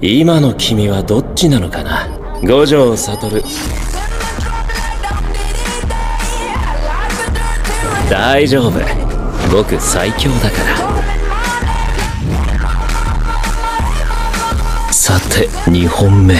今の君はどっちなのかな？五条悟。大丈夫。僕最強だから。さて2本目。